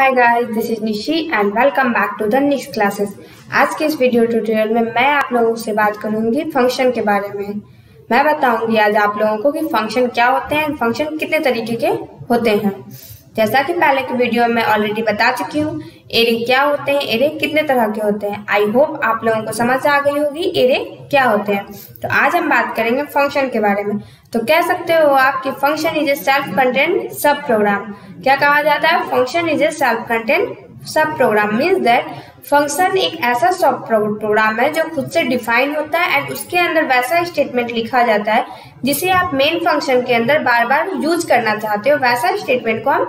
Hi guys this is Nishi and welcome back to the Nish classes आज के इस video tutorial में मैं आप लोगों से बात करूँगी फ़ंक्शन के बारे में। मैं बताऊँगी आज आप लोगों को कि फ़ंक्शन क्या होते हैं फ़ंक्शन कितने तरीके के होते हैं। जैसा कि पहले की वीडियो में ऑलरेडी बता चुकी हूँ एरे क्या होते हैं? एरे कितने तरह के होते हैं? आई होप आप लोगों को समझ आ गई होगी एरे क्या होते हैं। तो आज हम बात करेंगे फ़ंक्शन के बारे में। तो कह सकते हो आप कि function is a self content subprogram क्या कहा जाता है? Function is a self content subprogram means that function एक ऐसा सब प्रोग्राम है जो खुद से डिफाइन होता है एंड उसके अंदर वैसा स्टेटमेंट लिखा जाता है, जिसे आप मेन फ़ंक्शन के अंदर बार बार यूज़ करना चाहते हो, वैसा स्टेटमेंट को हम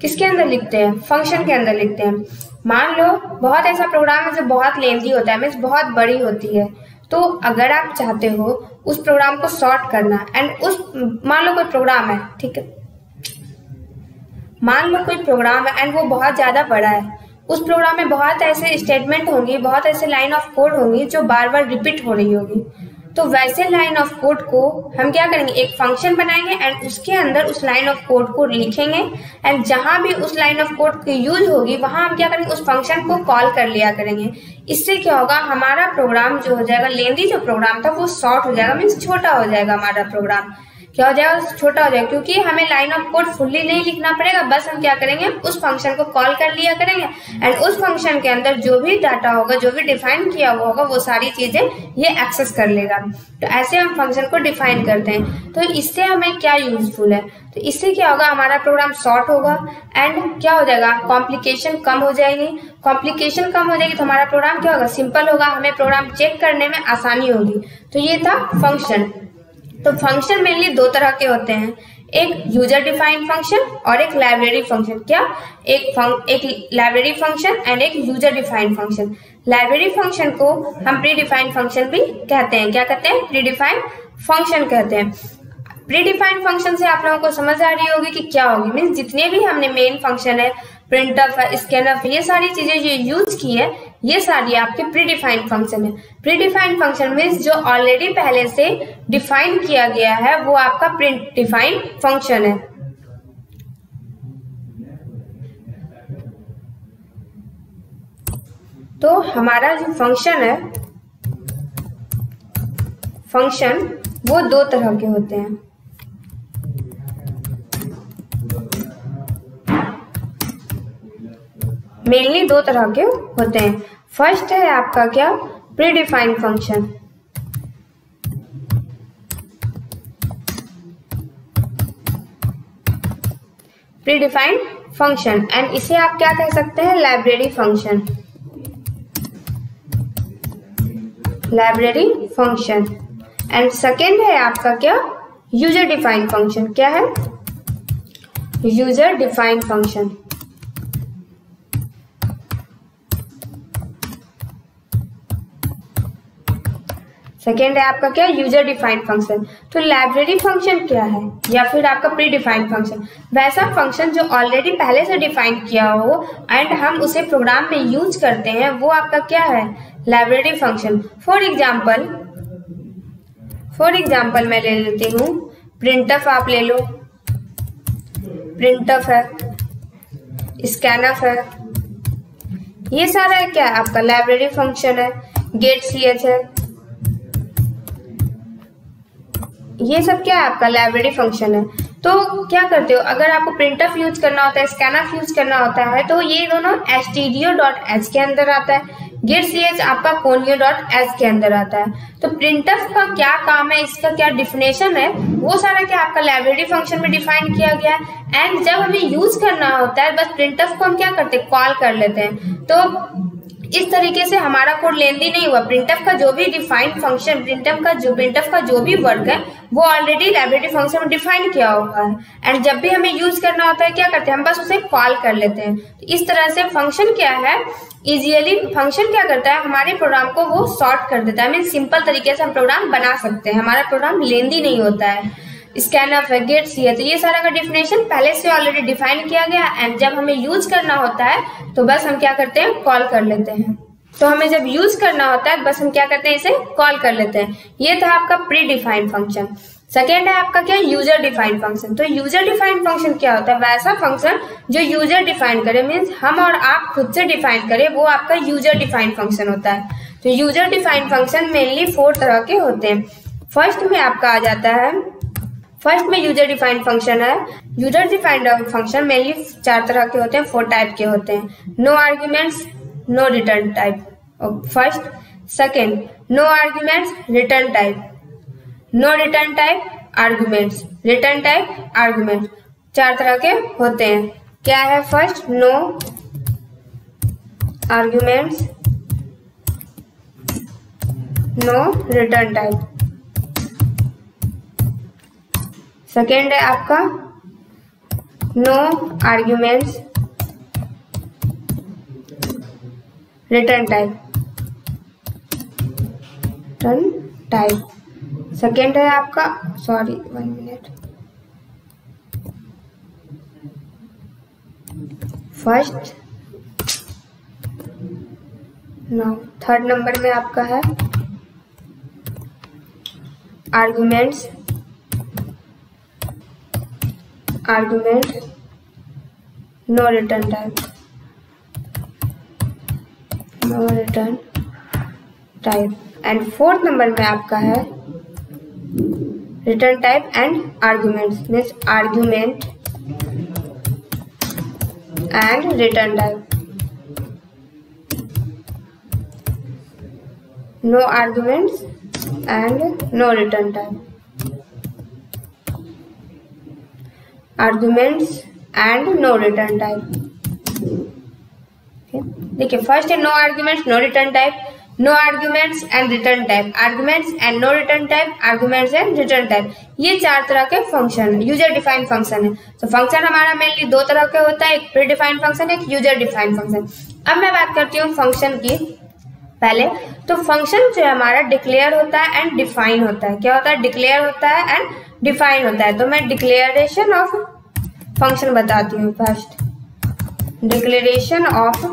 किसके अंदर लिखते हैं? फ़ंक्शन के अंदर लिखते हैं। मान लो, बहुत ऐसा प्रोग्राम है जो बहुत लेंदी होता है मीन्स बहुत बड़ी होती है। तो अगर आप चाहते हो, उस प्रोग्राम को शॉर्ट करना। एंड उस, मान लो कोई प्रोग्राम है, ठीक है? मान लो कोई प्रोग्राम है एंड वो बहुत ज़्यादा बड़ा है। उस प्रोग्राम में बहुत ऐसे स्टेटमेंट होंगी, बहुत ऐसे लाइन ऑफ़ कोड होंगी जो बार बार रिपीट हो रही होगी। तो वैसे लाइन ऑफ़ कोड को हम क्या करेंगे? एक फ़ंक्शन बनाएँगे एंड उसके अंदर उस लाइन ऑफ़ कोड को लिखेंगे एंड जहाँ भी उस लाइन ऑफ़ कोड की यूज़ होगी, वहाँ हम क्या करेंगे? उस फ़ंक्शन को कॉल कर लिया करेंगे। इससे क्या होगा? हमारा प्रोग्राम जो हो जाएगा, लेंदी जो प्रोग्राम था, वो शॉर्ट हो जाएगा मीन्स छोटा हो जाएगा हमारा प्रोग्राम क्या हो जाएगा छोटा हो जाएगा क्योंकि हमें लाइन ऑफ़ कोड फुल्ली नहीं लिखना पड़ेगा, बस हम क्या करेंगे, उस फ़ंक्शन को कॉल कर लिया करेंगे एंड उस फ़ंक्शन के अंदर जो भी डाटा होगा, जो भी डिफाइन किया हुआ होगा, वो सारी चीज़ें ये एक्सेस कर लेगा। तो ऐसे हम फ़ंक्शन को डिफाइन करते हैं। तो इससे हमें क्या यूजफुल है? तो इससे क्या होगा, हमारा प्रोग्राम शॉर्ट होगा एंड क्या हो जाएगा कॉम्प्लिकेशन कम हो जाएगी। कॉम्प्लिकेशन कम हो जाएगी तो हमारा प्रोग्राम क्या होगा सिंपल होगा, हमें प्रोग्राम चेक करने में आसानी होगी। तो ये था फ़ंक्शन तो फ़ंक्शन मेनली दो तरह के होते हैं। एक यूज़र डिफाइंड फ़ंक्शन और एक लाइब्रेरी फ़ंक्शन क्या? एक फंक, एक लाइब्रेरी फ़ंक्शन एंड एक user defined function library function को हम प्री डिफाइंड फ़ंक्शन भी कहते हैं। क्या कहते हैं? प्री डिफाइंड फ़ंक्शन कहते हैं। प्री डिफाइंड फ़ंक्शन से आप लोगों को समझ आ रही होगी कि क्या होगी। मीन जितने भी हमने मेन फ़ंक्शन है प्रिंटअप है स्कैनअप ये सारी चीज़ें जो यूज़ की है ये सारी आपके प्री डिफाइंड फ़ंक्शन है। प्री डिफाइंड फ़ंक्शन मीन्स जो ऑलरेडी पहले से डिफाइन किया गया है, वो आपका प्रिंट डिफाइंड फ़ंक्शन है। तो हमारा जो फ़ंक्शन है फ़ंक्शन वो दो तरह के होते हैं। मेनली दो तरह के होते हैं। फ़र्स्ट है आपका क्या? Predefined function predefined function and इसे आप क्या कह सकते हैं? Library function library function and second है आपका क्या? यूज़र डिफाइंड फ़ंक्शन क्या है? यूज़र डिफाइंड फ़ंक्शन सेकेंड है आपका क्या? यूज़र डिफाइंड फ़ंक्शन तो लाइब्रेरी फ़ंक्शन क्या है? या फिर आपका प्री डिफाइंड फ़ंक्शन वैसा फ़ंक्शन जो ऑलरेडी पहले से डिफाइन किया हो एंड हम उसे प्रोग्राम में यूज़ करते हैं, वो आपका क्या है? Library function for example for example मैं ले लेती हूँ. प्रिंटफ आप ले लो. प्रिंटफ है. स्कैनफ है. ये सारा है? क्या आपका लाइब्रेरी फ़ंक्शन है. गेट सी एच है. ये सब क्या है आपका लाइब्रेरी फ़ंक्शन है? तो क्या करते हो? अगर आपको प्रिंटअप यूज़ करना होता है स्कैनअप यूज़ करना होता है तो ये दोनों S T D O dot H के अंदर आता है। गेट सी एच आपका कोनियो डॉट एच के अंदर आता है। तो प्रिंटअप का क्या काम है? इसका क्या डिफिनेशन है? वो सारा क्या आपका लाइब्रेरी फ़ंक्शन में डिफाइन किया गया है। एंड जब हमें यूज़ करना होता है, बस प्रिंटअप को हम क्या करते हैं? कॉल कर लेते हैं। तो इस तरीके से हमारा कोड लेंदी नहीं हुआ। प्रिंटअप का जो भी डिफाइंड फ़ंक्शन प्रिंटअप का जो प्रिंटअप का जो भी वर्क है, वो ऑलरेडी लाइब्रेरी फ़ंक्शन में डिफाइन किया हुआ है। एंड जब भी हमें यूज़ करना होता है, क्या करते हैं? हम बस उसे कॉल कर लेते हैं। तो इस तरह से फ़ंक्शन क्या है? इजियली फ़ंक्शन क्या करता है? हमारे प्रोग्राम को वो सॉर्ट कर देता है। मीन सिंपल तरीके से हम प्रोग्राम बना सकते हैं। हमारा प्रोग्राम लेंदी नहीं होता है। स्कैनअप है गेट सी है। तो ये सारा का डिफिनेशन पहले से ऑलरेडी डिफाइन किया गया एंड जब हमें यूज़ करना होता है तो बस हम क्या करते हैं? कॉल कर लेते हैं। तो हमें जब यूज़ करना होता है, बस हम क्या करते हैं इसे? कॉल कर लेते हैं। ये था आपका प्री डिफाइंड फ़ंक्शन सेकेंड है आपका क्या? यूज़र डिफाइंड फ़ंक्शन तो यूज़र डिफाइंड फ़ंक्शन क्या होता है? वैसा फ़ंक्शन जो यूज़र डिफाइन करे मीन्स हम और आप खुद से डिफाइन करें, वो आपका यूज़र डिफाइंड फ़ंक्शन होता है। तो user defined function mainly four तरह के होते हैं। फ़र्स्ट में आपका आ जाता है फ़र्स्ट में यूज़र डिफाइंड फ़ंक्शन है। यूज़र डिफाइंड फ़ंक्शन मेनली चार तरह के होते हैं फोर टाइप के होते हैं। No arguments no return type first second no arguments return type no return type arguments return type argument चार तरह के होते हैं। क्या है first no arguments no return type second है आपका no arguments return type return type second है आपका sorry one minute first no third number में आपका है arguments argument no return type no return type and fourth number में आपका है return type and arguments means argument and return type no arguments and no return type arguments and no return type. देखिए first है no arguments no return type no arguments and return type arguments and no return type arguments and return type ये चार तरह के function है user defined function है. तो function हमारा मेनली दो तरह के होता है, एक प्री डिफाइंड फ़ंक्शन एक यूज़र डिफाइंड फ़ंक्शन अब मैं बात करती हूँ फ़ंक्शन की पहले तो फ़ंक्शन जो है हमारा डिक्लेयर होता है एंड डिफाइन होता है। क्या होता है? डिक्लेयर होता है एंड डिफाइन होता है। तो मैं डिक्लेरेशन ऑफ़ फ़ंक्शन बताती हूँ फ़र्स्ट डिक्लेरेशन ऑफ़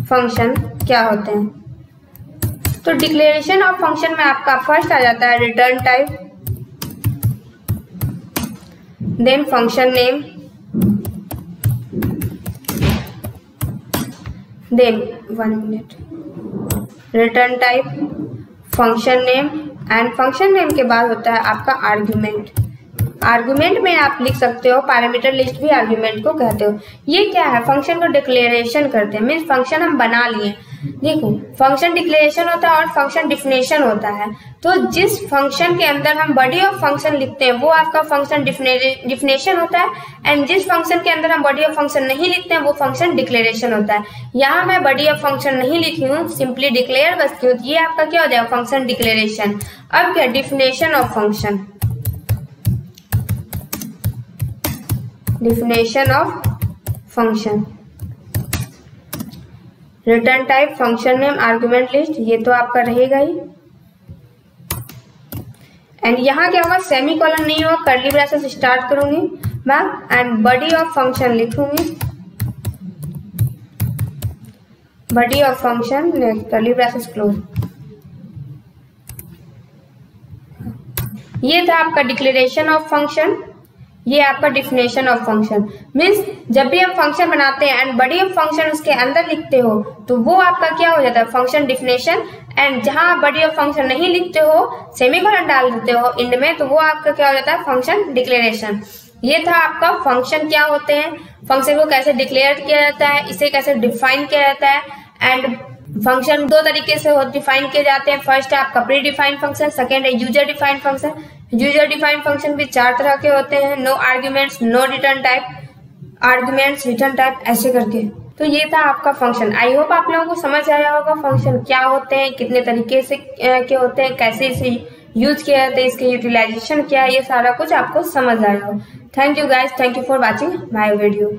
फ़ंक्शन क्या होते हैं? तो डिक्लेरेशन ऑफ़ फ़ंक्शन में आपका फ़र्स्ट आ जाता है return type then function name then one minute return type function name and function name के बाद होता है आपका आर्ग्यूमेंट आर्ग्यूमेंट में आप लिख सकते हो पैरामीटर लिस्ट भी आर्ग्यूमेंट को कहते हो. ये क्या है? फ़ंक्शन को डिक्लेरेशन करते हैं. मीन्स फ़ंक्शन हम बना लिए. देखो फ़ंक्शन डिक्लेरेशन होता है और फ़ंक्शन डिफिनेशन होता है। तो जिस फ़ंक्शन के अंदर हम बॉडी ऑफ़ फ़ंक्शन लिखते हैं, वो आपका फ़ंक्शन डिफिनेशन होता है। एंड जिस फ़ंक्शन के अंदर हम बॉडी ऑफ़ फ़ंक्शन नहीं लिखते हैं, वो फ़ंक्शन डिक्लेरेशन होता है। यहाँ मैं बॉडी ऑफ़ फ़ंक्शन नहीं लिखी हूँ सिंपली डिक्लेयर बस की ये आपका क्या हो जाएगा फ़ंक्शन डिक्लेरेशन अब क्या definition of function definition of function return type function name argument list ये तो आपका रहेगा ही। एंड यहाँ क्या होगा? सेमी कॉलन नहीं होगा करली ब्रेसेस स्टार्ट करूँगी। मैं एंड बॉडी ऑफ़ फ़ंक्शन लिखूँगी। Body of function curly braces close ये था आपका डिक्लेरेशन ऑफ़ फ़ंक्शन ये आपका डिफिनेशन ऑफ़ फ़ंक्शन मीन्स जब भी हम फ़ंक्शन बनाते हैं एंड बड़ी ऑफ़ फ़ंक्शन उसके अंदर लिखते हो तो वो आपका क्या हो जाता है? फ़ंक्शन डिफिनेशन एंड जहाँ बड़ी ऑफ़ फ़ंक्शन नहीं लिखते हो सेमी कॉलन डाल देते हो इंड में तो वो आपका क्या हो जाता है? फ़ंक्शन डिक्लेरेशन ये था आपका फ़ंक्शन क्या होते हैं? फ़ंक्शन को कैसे डिक्लेयर किया जाता है? इसे कैसे डिफाइन किया जाता है? एंड फ़ंक्शन दो तरीके से डिफाइन किए जाते हैं। फ़र्स्ट है आपका प्री डिफाइंड फ़ंक्शन सेकेंड है user defined function user defined function भी चार तरह के होते हैं। No arguments no return type arguments return type ऐसे करके। तो ये था आपका फ़ंक्शन आई होप आप लोगों को समझ आया होगा फ़ंक्शन क्या होते हैं, कितने तरीके से के होते हैं, कैसे इसे यूज़ किया जाता है, इसके यूटिलाइजेशन क्या है, ये सारा कुछ आपको समझ आया हो। Thank you guys thank you for watching my video